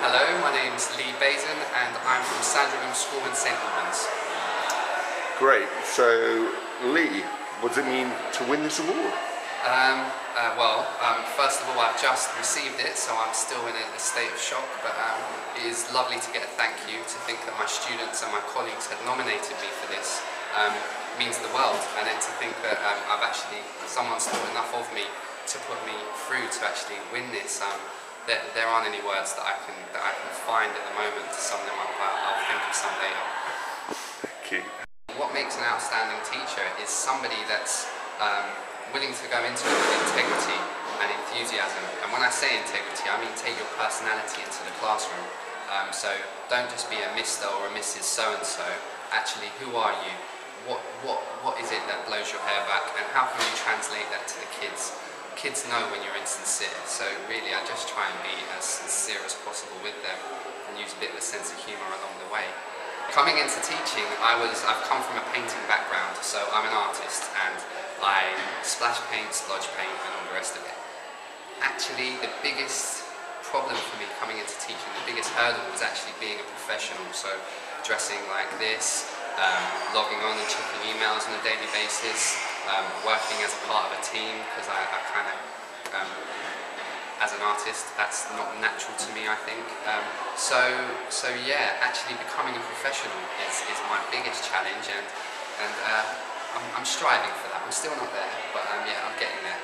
Hello, my name's Lee Bazen and I'm from Sandringham School in St Albans. Great. So, Lee, what does it mean to win this award? Um, uh, well, um, first of all, I've just received it, so I'm still in a, a state of shock, but um, it is lovely to get a thank you, to think that my students and my colleagues had nominated me for this um, means the world, and then to think that um, I've actually, someone's thought enough of me to put me through to actually win this. There, there aren't any words that I can that I can find at the moment to sum them up. I'll, I'll think of some later. Thank you. What makes an outstanding teacher is somebody that's um, willing to go into it with integrity and enthusiasm. And when I say integrity, I mean take your personality into the classroom. Um, so don't just be a Mr. or a Mrs. So-and-so. Actually, who are you? What, what, what is it that blows your hair back? And how can you translate that to the kids? Kids know when you're insincere, so really I just try and be as sincere as possible with them and use a bit of a sense of humour along the way. Coming into teaching, I was, I've come from a painting background, so I'm an artist and I splash paint, splodge paint and all the rest of it. Actually, the biggest problem for me coming into teaching, the biggest hurdle was actually being a professional, so dressing like this, um, logging on and checking emails on a daily basis, um, working as a part of a team because I, I kind of, um, as an artist, that's not natural to me. I think. Um, so, so yeah, actually becoming a professional is, is my biggest challenge, and and uh, I'm, I'm, striving for that. I'm still not there, but um, yeah, I'm getting there.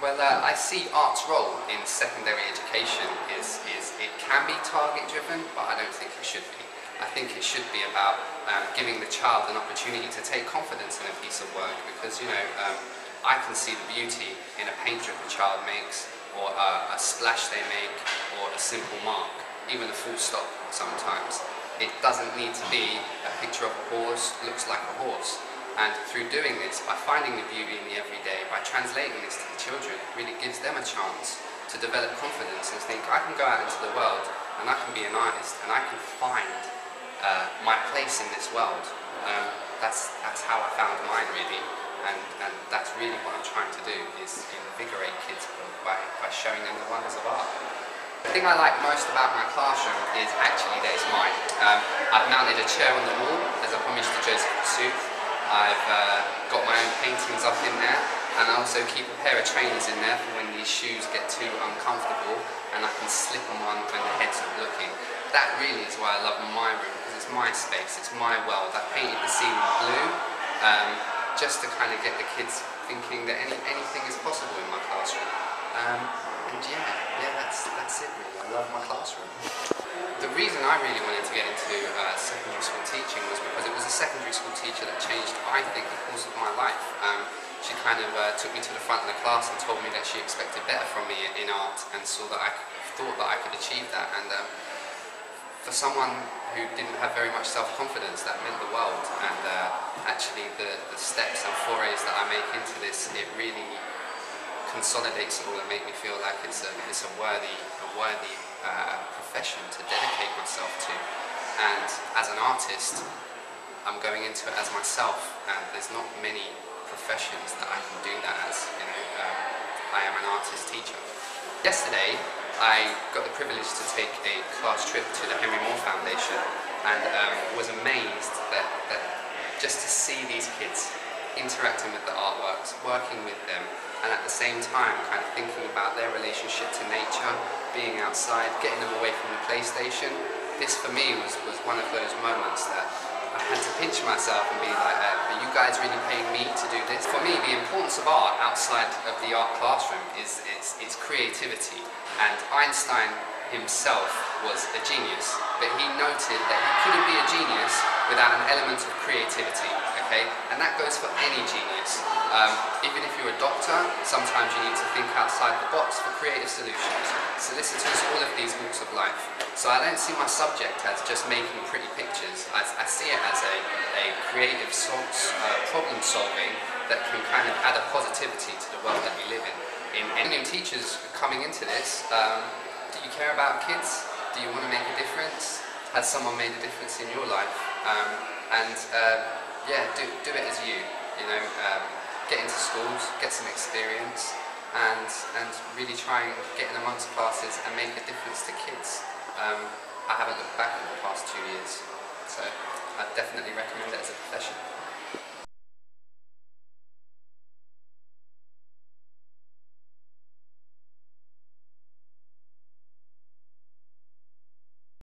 Well, uh, I see art's role in secondary education is, is it can be target driven, but I don't think it should be. I think it should be about um, giving the child an opportunity to take confidence in a piece of work because, you know, um, I can see the beauty in a paint drip a child makes or a, a splash they make or a simple mark, even a full stop sometimes. It doesn't need to be a picture of a horse looks like a horse. And through doing this, by finding the beauty in the everyday, by translating this to the children, it really gives them a chance to develop confidence and think, I can go out into the world and I can be an artist and I can find place in this world. Um, that's, that's how I found mine really. And, and that's really what I'm trying to do, is invigorate kids by, by showing them the wonders of art. The thing I like most about my classroom is actually that it's mine. Um, I've mounted a chair on the wall, as I promised to Joseph Kosuth. I've uh, got my own paintings up in there, and I also keep a pair of trainers in there for when these shoes get too uncomfortable, and I can slip on one when the head's not looking. That really is why I love my room, my space, it's my world. I painted the ceiling blue um, just to kind of get the kids thinking that any, anything is possible in my classroom. Um, and yeah, yeah, that's, that's it really. I love my classroom. The reason I really wanted to get into uh, secondary school teaching was because it was a secondary school teacher that changed, I think, the course of my life. Um, she kind of uh, took me to the front of the class and told me that she expected better from me in art and saw that I thought that I could achieve that. And um, for someone who didn't have very much self-confidence, that meant the world. And uh, actually the, the steps and forays that I make into this, it really consolidates it all and make me feel like it's a, it's a worthy, a worthy uh, profession to dedicate myself to. And as an artist, I'm going into it as myself, and there's not many professions that I can do that as. You know, um, I am an artist teacher. Yesterday, I got the privilege to take a class trip to the Henry Moore Foundation and um, was amazed that, that just to see these kids interacting with the artworks, working with them, and at the same time kind of thinking about their relationship to nature, being outside, getting them away from the PlayStation. This for me was, was one of those moments that I had to pinch myself and be like, uh, are you guys really paying me to do this? For me, the importance of art outside of the art classroom is, its, is creativity. And Einstein himself was a genius, but he noted that he couldn't be a genius without an element of creativity, okay? And that goes for any genius. Um, even if you're a doctor, sometimes you need to think outside the box for creative solutions. Solicitors, all of these walks of life. So I don't see my subject as just making pretty pictures. I, I see it as a, a creative source, uh, problem solving that can kind of add a positivity to the world that we live in in any teachers coming into this, um, do you care about kids? Do you want to make a difference? Has someone made a difference in your life? Um, and uh, yeah, do, do it as you. You know, um, get into schools, get some experience, and and really try and get in amongst classes and make a difference to kids. Um, I haven't looked back in the past two years, so I definitely recommend it as a profession.